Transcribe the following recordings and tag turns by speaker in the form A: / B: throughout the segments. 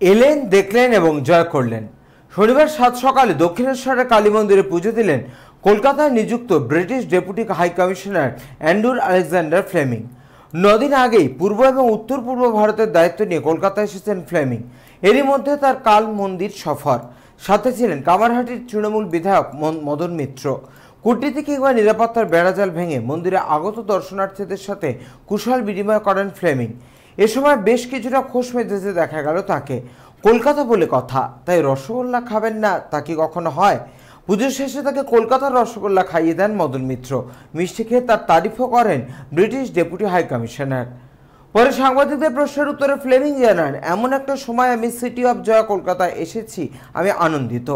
A: এলেন, দেখলেন এবং জয় করলেন। শনিবার সাত সকালে দক্ষিণেশ্বরের কালী মন্দিরে পুজো দিলেন কলকাতায় নিযুক্ত ব্রিটিশ ডেপুটি হাই কমিশনার অ্যান্ড্রুর আলেকজান্ডার ফ্লেমিং। নদিন আগেই পূর্ব এবং উত্তর পূর্ব ভারতের দায়িত্ব নিয়ে কলকাতায় এসেছেন ফ্লেমিং। এরই মধ্যে তার কাল মন্দির সফর। সাথে ছিলেন কামারহাটির তৃণমূল বিধায়ক মদন মিত্র। কূটনীতি কিংবা নিরাপত্তার বেড়াজাল ভেঙে মন্দিরে আগত দর্শনার্থীদের সাথে কুশল বিনিময় করেন ফ্লেমিং। এ সময় বেশ কিছুটা খোশ মেজাজে দেখা গেল তাকে। কলকাতা বলে কথা, তাই রসগোল্লা খাবেন না, তা কি কখনো হয়? পুজোর শেষে তাকে কলকাতার রসগোল্লা খাইয়ে দেন মদন মিত্র। মিষ্টি খেয়ে তার তারিফও করেন ব্রিটিশ ডেপুটি হাই কমিশনার পরে সাংবাদিকদের প্রশ্নের উত্তরে ফ্লেমিং জানান, এমন একটা সময় আমি সিটি অফ জয়া কলকাতায় এসেছি, আমি আনন্দিত।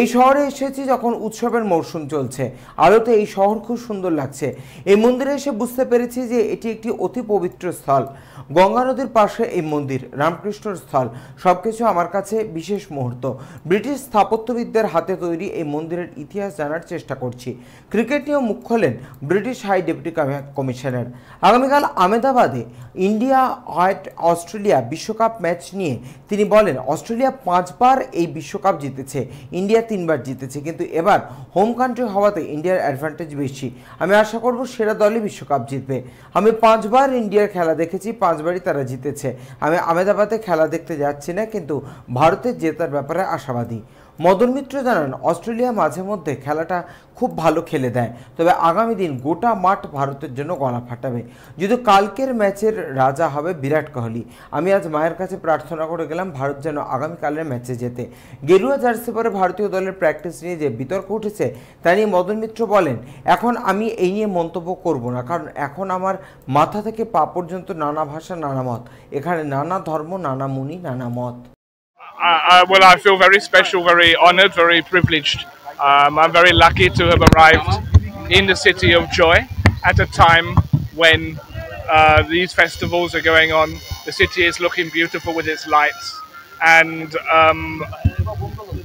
A: এই শহরে এসেছি যখন উৎসবের মরশুম চলছে। আলোতে এই শহর খুব সুন্দর লাগছে। এই মন্দিরে এসে বুঝতে পেরেছি যে এটি একটি অতি পবিত্র স্থল। গঙ্গা নদীর পাশে এই মন্দির রামকৃষ্ণর স্থল, সবকিছু আমার কাছে বিশেষ মুহূর্ত। ব্রিটিশ স্থাপত্যবিদদের হাতে তৈরি এই মন্দিরের ইতিহাস জানার চেষ্টা করছি। ক্রিকেট নিয়েও মুখ খোলেন ব্রিটিশ হাই ডেপুটি কমিশনার। আগামীকাল আমেদাবাদে ইন্ডিয়া হোয়াইট অস্ট্রেলিয়া বিশ্বকাপ ম্যাচ নিয়ে তিনি বলেন, অস্ট্রেলিয়া পাঁচবার এই বিশ্বকাপ জিতেছে, ইন্ডিয়া তিনবার জিতেছে, কিন্তু এবার হোম কান্ট্রি হওয়াতে ইন্ডিয়ার অ্যাডভান্টেজ বেশি। আমি আশা করব সেরা দলই বিশ্বকাপ জিতবে। আমি পাঁচবার ইন্ডিয়ার খেলা দেখেছি, পাঁচবারই তারা জিতেছে। আমি আমেদাবাদে খেলা দেখতে যাচ্ছি না, কিন্তু ভারতের জেতার ব্যাপারে আশাবাদী। মদন মিত্র জানান, অস্ট্রেলিয়া মাঝে মধ্যে খেলাটা খুব ভালো খেলে দেয়, তবে আগামী দিন গোটা মাঠ ভারতের জন্য গলা ফাটাবে। যদি কালকের ম্যাচের রাজা হবে বিরাট কোহলি। আমি আজ মায়ের কাছে প্রার্থনা করে গেলাম ভারত যেন আগামীকালের ম্যাচে যেতে গেরুয়া জার্সি পরে ভারতীয় দলের প্র্যাকটিস নিয়ে যে বিতর্ক উঠেছে তা নিয়ে মদন মিত্র বলেন এখন আমি এই নিয়ে মন্তব্য করব না কারণ এখন আমার মাথা থেকে পা পর্যন্ত নানা ভাষা নানা মত। এখানে নানা ধর্ম নানা মুনি নানা মত।
B: I, well, I feel very special, very honoured, very privileged. Um, I'm very lucky to have arrived in the city of joy at a time when uh, these festivals are going on. The city is looking beautiful with its lights, and um,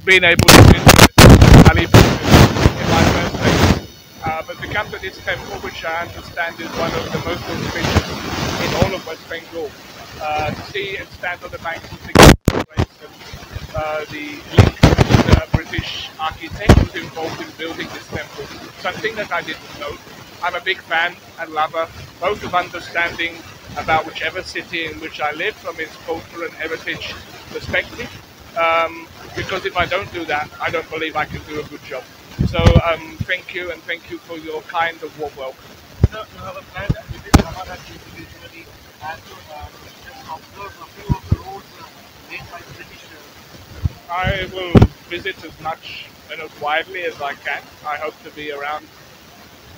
B: being able to visit Ali in my birthplace. Uh, but to come to this temple, which I understand is one of the most auspicious in all of West Bengal, uh, to see and stand on the banks of the place and uh, the link the British architect who's involved in building this temple. Something that I didn't know. I'm a big fan and lover, both of understanding about whichever city in which I live from its cultural and heritage perspective. Um, because if I don't do that, I don't believe I can do a good job. So um, thank you and thank you for your kind and warm welcome.
C: Sir, you have a plan to visit Ramadhan individually and to uh, just observe a few of the roads uh, made by the British. Uh,
B: I will visit as much and as widely as I can. I hope to be around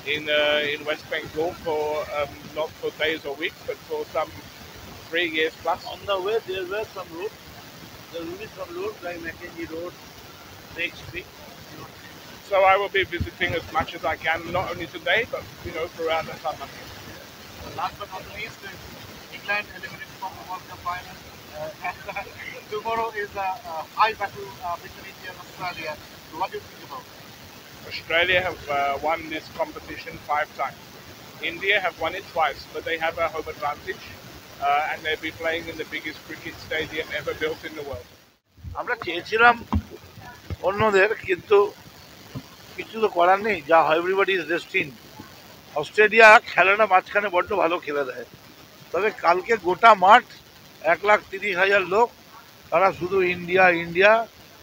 B: in uh, in West Bengal for um, not for days or weeks, but for some three years plus.
C: on the way, there were some roads. There will be some roads like Mackenzie Road, Lake Street.
B: So I will be visiting as much as I can, not only today, but you know throughout the summer.
C: Last but not least, England eliminated from the World Cup final. Uh, uh, tomorrow is a uh, high battle uh, between India and Australia. What do you think about it?
B: Australia have uh, won this competition five times. India have won it twice, but they have a home advantage, uh, and they'll be playing in the biggest cricket stadium ever built in the world.
D: আমরা চেয়েছিলাম অন্যদের কিন্তু কিছু তো করার নেই যা everybody is ডেস্টিন Australia খেলাটা মাঝখানে বড্ড ভালো খেলে দেয় তবে কালকে গোটা মাঠ এক লাখ তিরিশ হাজার লোক তারা শুধু ইন্ডিয়া ইন্ডিয়া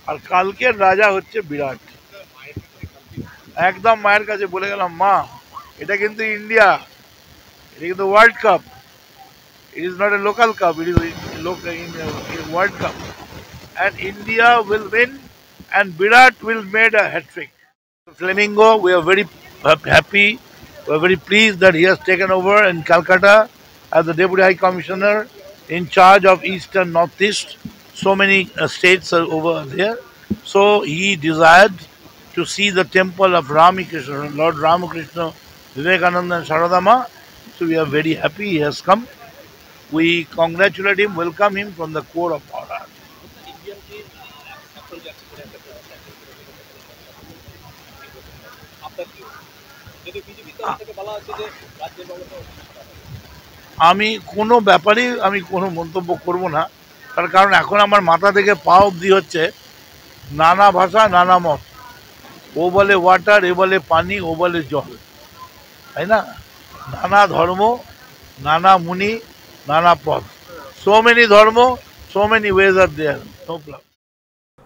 D: আর কালকের রাজা হচ্ছে বিরাট একদম মায়ের কাছে বলে গেলাম মা এটা কিন্তু ইন্ডিয়া এটা কিন্তু world cup it is not a local cup it is world cup and India will win, and Virat will made a hat trick. Flamingo, we are very hap- happy. We are very pleased that he has taken over in Calcutta as the Deputy High Commissioner in charge of East and Northeast. So many uh, states are over there. So he desired to see the temple of Ramakrishna, Lord Ramakrishna, Vivekananda and Saradama. So we are very happy he has come. We congratulate him, welcome him from the core of our heart. আমি কোনো ব্যাপারেই আমি কোনো মন্তব্য করব না তার কারণ এখন আমার মাথা থেকে পা অবধি হচ্ছে নানা ভাষা নানা মত ও বলে ওয়াটার এ বলে পানি, ও বলে জল। তাই না? নানা ধর্ম, নানা মুনি, নানা পদ। সো মেনি ধর্ম so many ways are there no problem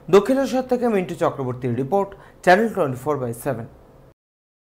A: Dakshineswar থেকে মিন্টু চক্রবর্তীর report channel twenty four by seven